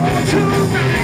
to me